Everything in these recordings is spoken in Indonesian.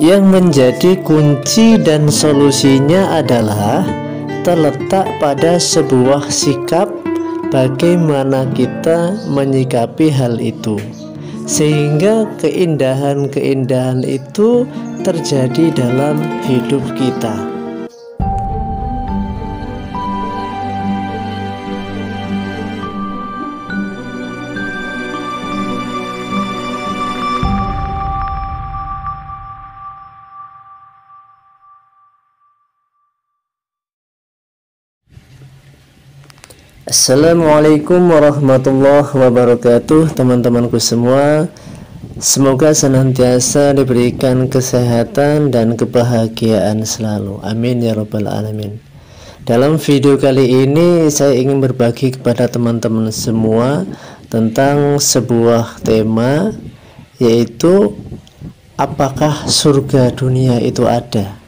Yang menjadi kunci dan solusinya adalah terletak pada sebuah sikap bagaimana kita menyikapi hal itu sehingga keindahan-keindahan itu terjadi dalam hidup kita. Assalamualaikum warahmatullahi wabarakatuh teman-temanku semua. Semoga senantiasa diberikan kesehatan dan kebahagiaan selalu. Amin ya rabbal alamin. Dalam video kali ini saya ingin berbagi kepada teman-teman semua Tentang sebuah tema Yaitu Apakah surga dunia itu ada?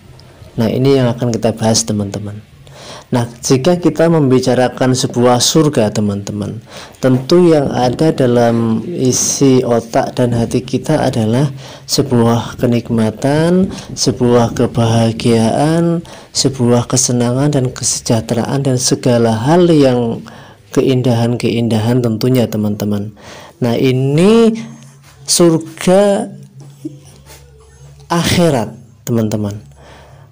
Nah ini yang akan kita bahas teman-teman Nah, jika kita membicarakan sebuah surga, teman-teman, tentu yang ada dalam isi otak dan hati kita adalah sebuah kenikmatan, sebuah kebahagiaan, sebuah kesenangan dan kesejahteraan dan segala hal yang keindahan-keindahan tentunya, teman-teman. Nah, ini surga akhirat, teman-teman.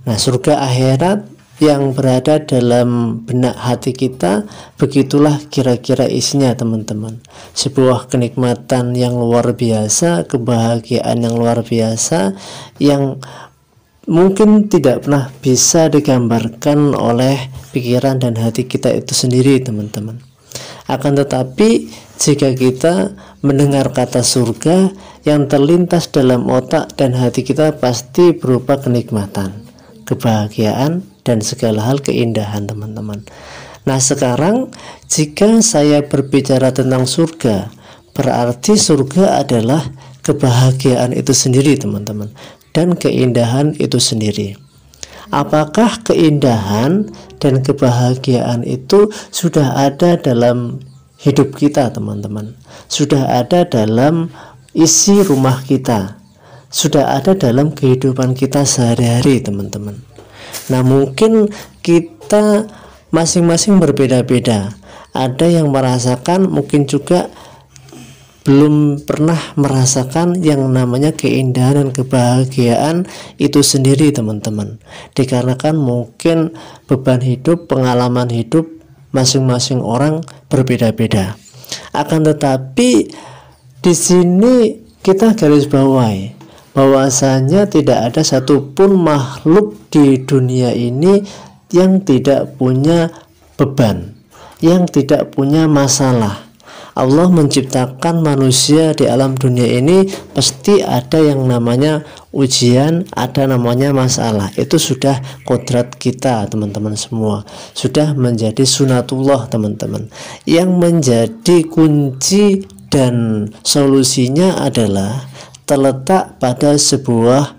Nah, surga akhirat yang berada dalam benak hati kita begitulah kira-kira isinya teman-teman. Sebuah kenikmatan yang luar biasa kebahagiaan yang luar biasa yang mungkin tidak pernah bisa digambarkan oleh pikiran dan hati kita itu sendiri teman-teman. Akan tetapi jika kita mendengar kata surga yang terlintas dalam otak dan hati kita pasti berupa kenikmatan kebahagiaan dan segala hal keindahan teman-teman. Nah sekarang jika saya berbicara tentang surga berarti surga adalah kebahagiaan itu sendiri teman-teman dan keindahan itu sendiri. Apakah keindahan dan kebahagiaan itu sudah ada dalam hidup kita teman-teman? Sudah ada dalam isi rumah kita? Sudah ada dalam kehidupan kita sehari-hari teman-teman? Nah, mungkin kita masing-masing berbeda-beda. Ada yang merasakan, mungkin juga belum pernah merasakan yang namanya keindahan dan kebahagiaan itu sendiri, teman-teman. Dikarenakan mungkin beban hidup, pengalaman hidup masing-masing orang berbeda-beda. Akan tetapi di sini kita garis bawahi bahwasanya tidak ada satupun makhluk di dunia ini yang tidak punya beban, yang tidak punya masalah. Allah menciptakan manusia di alam dunia ini pasti ada yang namanya ujian, ada namanya masalah. Itu sudah kodrat kita, teman-teman semua. Sudah menjadi sunatullah, teman-teman. Yang menjadi kunci dan solusinya adalah terletak pada sebuah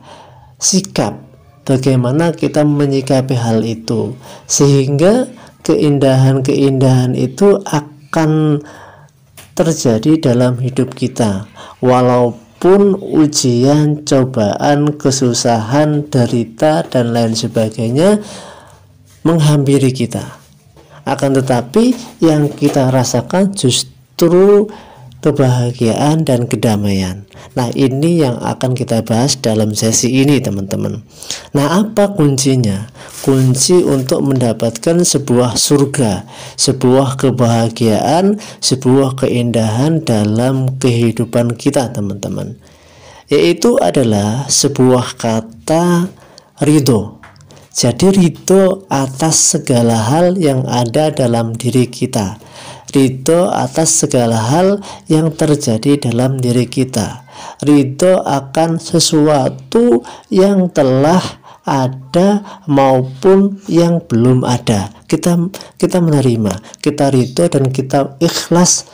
sikap bagaimana kita menyikapi hal itu sehingga keindahan-keindahan itu akan terjadi dalam hidup kita. Walaupun ujian, cobaan, kesusahan, derita dan lain sebagainya menghampiri kita. Akan tetapi yang kita rasakan justru kebahagiaan dan kedamaian. Nah, ini yang akan kita bahas dalam sesi ini, teman-teman. Nah, apa kuncinya? Kunci untuk mendapatkan sebuah surga, sebuah kebahagiaan, sebuah keindahan dalam kehidupan kita, teman-teman. Yaitu adalah sebuah kata ridho. Jadi ridho atas segala hal yang ada dalam diri kita. Ridho atas segala hal yang terjadi dalam diri kita. Ridho akan sesuatu yang telah ada maupun yang belum ada. Kita kita menerima. Kita ridho dan kita ikhlas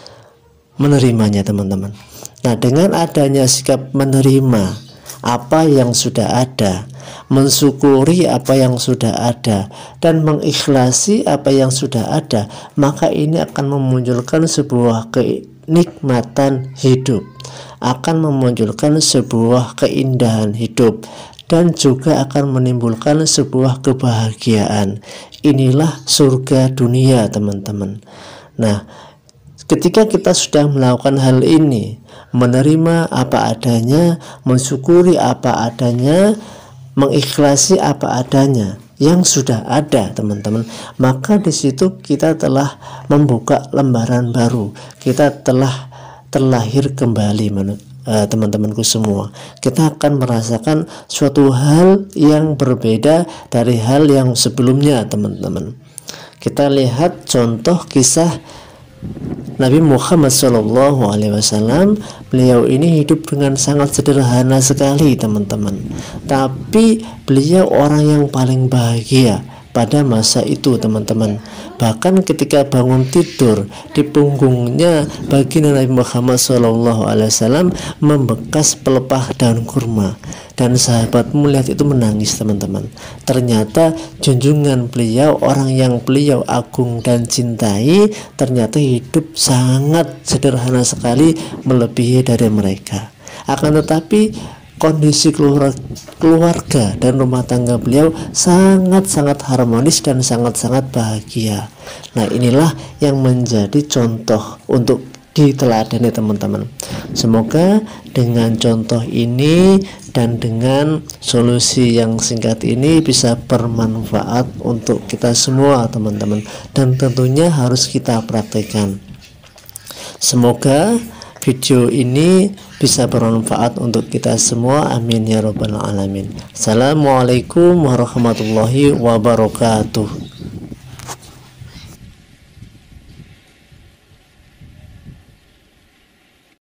menerimanya teman-teman. Nah dengan adanya sikap menerima apa yang sudah ada mensyukuri apa yang sudah ada dan mengikhlasi apa yang sudah ada maka ini akan memunculkan sebuah kenikmatan hidup akan memunculkan sebuah keindahan hidup dan juga akan menimbulkan sebuah kebahagiaan. Inilah surga dunia, teman-teman. Nah, ketika kita sudah melakukan hal ini, menerima apa adanya, mensyukuri apa adanya, mengikhlasi apa adanya yang sudah ada, teman-teman, maka di situ kita telah membuka lembaran baru. Kita telah terlahir kembali uh, teman-temanku semua. Kita akan merasakan suatu hal yang berbeda dari hal yang sebelumnya teman-teman. Kita lihat contoh kisah Nabi Muhammad Shallallahu Alaihi Wasallam beliau ini hidup dengan sangat sederhana sekali teman-teman. Tapi beliau orang yang paling bahagia pada masa itu teman-teman. Bahkan ketika bangun tidur di punggungnya baginda Nabi Muhammad SAW membekas pelepah daun kurma dan sahabat melihat itu menangis teman-teman ternyata junjungan beliau orang yang beliau agung dan cintai ternyata hidup sangat sederhana sekali melebihi dari mereka akan tetapi kondisi keluarga dan rumah tangga beliau sangat-sangat harmonis dan sangat-sangat bahagia. Nah, inilah yang menjadi contoh untuk diteladani teman-teman. Semoga dengan contoh ini dan dengan solusi yang singkat ini bisa bermanfaat untuk kita semua teman-teman dan tentunya harus kita praktekkan. Semoga video ini bisa bermanfaat untuk kita semua amin ya rabbal alamin assalamualaikum warahmatullahi wabarakatuh